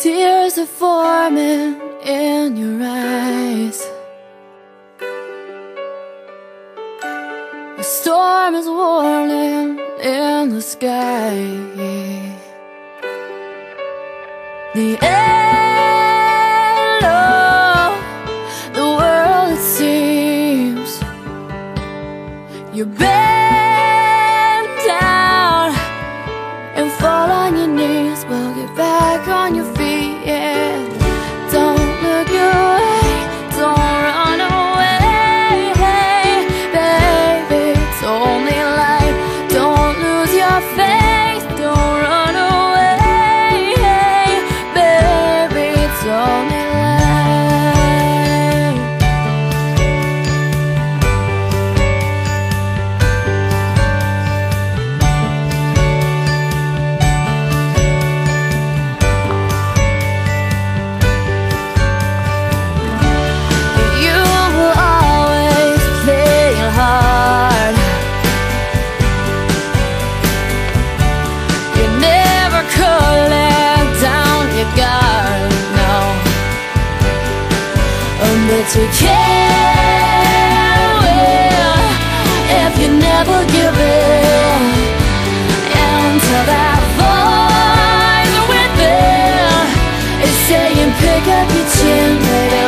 Tears are forming in your eyes. A storm is warning in the sky. The end of the world it seems. You're back on your feet, to care. If you never give in until that voice within is saying pick up your chin baby.